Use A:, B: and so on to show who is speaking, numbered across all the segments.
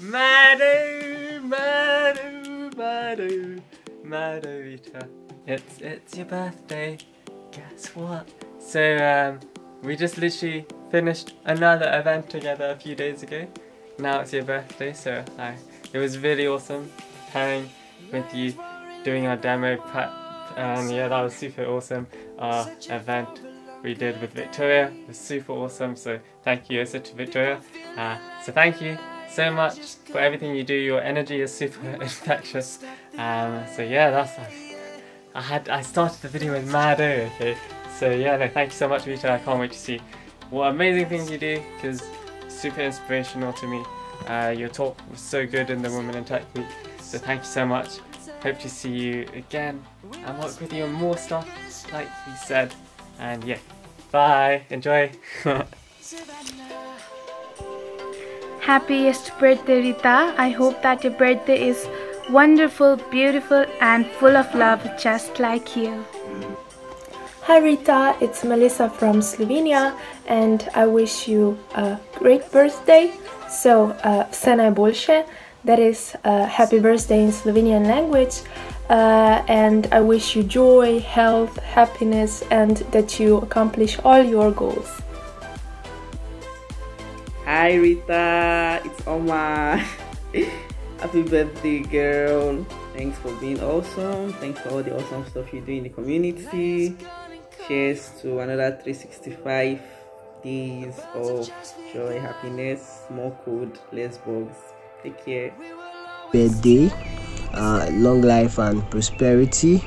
A: Madu, Madu, Madu, Madu Rita. It's it's your birthday. Guess what? So um, we just literally finished another event together a few days ago. Now it's your birthday, so I, it was really awesome pairing with you, doing our demo prep, and yeah, that was super awesome. Our event we did with Victoria was super awesome, so thank you also to Victoria. Uh, so thank you so much for everything you do. Your energy is super infectious. Um, so yeah, that's. I had I started the video with Mad okay. So yeah, no, thank you so much, Vita. I can't wait to see what amazing things you do because super inspirational to me. Uh, your talk was so good in the Women in Tech Week. So thank you so much. Hope to see you again and work with you on more stuff, like we said. And yeah, bye. Enjoy.
B: Happiest birthday, Rita. I hope that your birthday is wonderful, beautiful, and full of love, just like you.
C: Hi Rita, it's Melissa from Slovenia and I wish you a great birthday. So, uh, vse najboljše, that is uh, happy birthday in Slovenian language. Uh, and I wish you joy, health, happiness, and that you accomplish all your goals.
D: Hi Rita, it's Oma. Happy birthday, girl. Thanks for being awesome. Thanks for all the awesome stuff you do in the community. Cheers to another 365 days of joy, happiness, more code, less bugs. Take care.
E: Birthday, uh, long life and prosperity.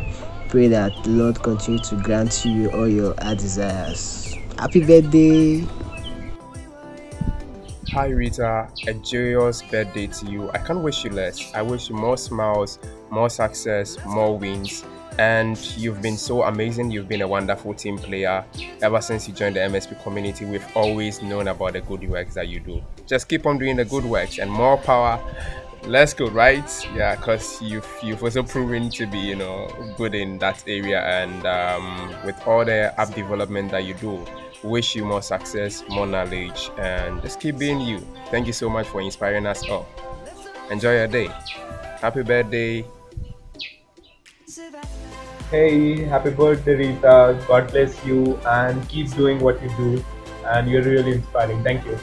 E: Pray that the Lord continue to grant you all your desires. Happy birthday!
F: Hi Rita, a joyous birthday to you. I can't wish you less. I wish you more smiles, more success, more wins. And you've been so amazing. You've been a wonderful team player. Ever since you joined the MSP community, we've always known about the good works that you do. Just keep on doing the good works and more power. Let's go, right? Yeah, because you've you've also proven to be, you know, good in that area and um, with all the app development that you do wish you more success, more knowledge, and just keep being you. Thank you so much for inspiring us all. Enjoy your day. Happy birthday.
G: Hey, happy birthday, Rita. God bless you and keep doing what you do. And you're really inspiring. Thank you.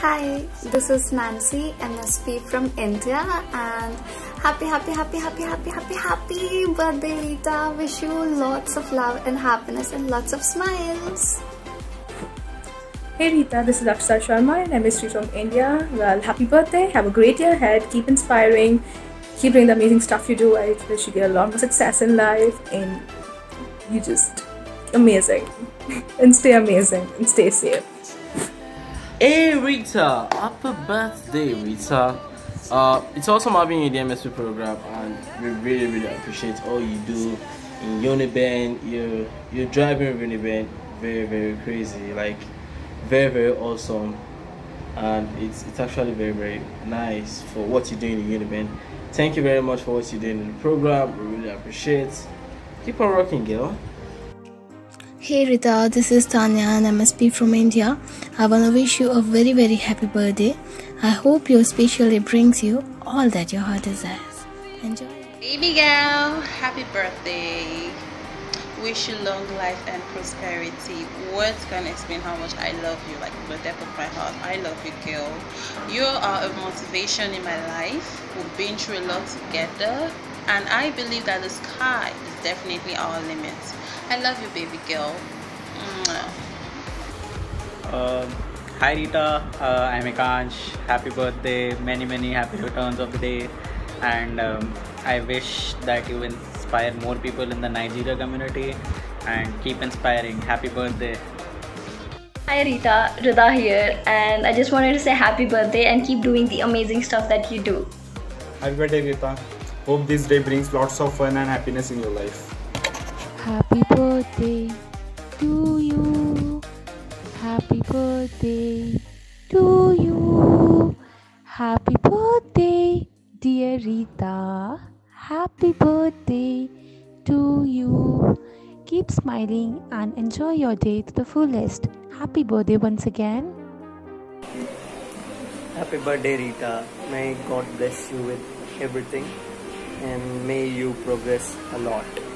H: Hi, this is Nancy, MSP from India, and happy, happy, happy, happy, happy, happy, happy birthday, Rita. Wish you lots of love and happiness and lots of smiles.
I: Hey Rita, this is Akshar Sharma and MSP from India. Well, happy birthday. Have a great year ahead. Keep inspiring. Keep doing the amazing stuff you do. I wish you get a lot more success in life and you just amazing. and stay amazing and stay safe.
J: Hey Rita, happy birthday Rita. Uh, it's awesome having you in the MSP program and we really really appreciate all you do in Uniben. You're, you're driving Uniben very very crazy. Like very very awesome and it's it's actually very very nice for what you're doing in Uniben. Thank you very much for what you're doing in the program. We really appreciate. Keep on rocking, girl.
K: Hey Rita, this is Tanya and MSP from India. I want to wish you a very very happy birthday. I hope your special day brings you all that your heart desires. Enjoy.
L: Baby girl, happy birthday wish you long life and prosperity words can explain how much i love you like the depth of my heart i love you girl you are a motivation in my life we've been through a lot together and i believe that the sky is definitely our limit i love you baby girl
M: uh, hi rita uh, i'm Ekansh. happy birthday many many happy returns of the day and um, i wish that you inspire more people in the Nigeria community and keep inspiring. Happy birthday.
N: Hi Rita, Rida here and I just wanted to say happy birthday and keep doing the amazing stuff that you do.
O: Happy birthday Rita. Hope this day brings lots of fun and happiness in your life.
P: Happy birthday to you. Happy birthday to you. Happy birthday dear Rita. Happy birthday to you. Keep smiling and enjoy your day to the fullest. Happy birthday once again.
Q: Happy birthday, Rita. May God bless you with everything and may you progress a lot.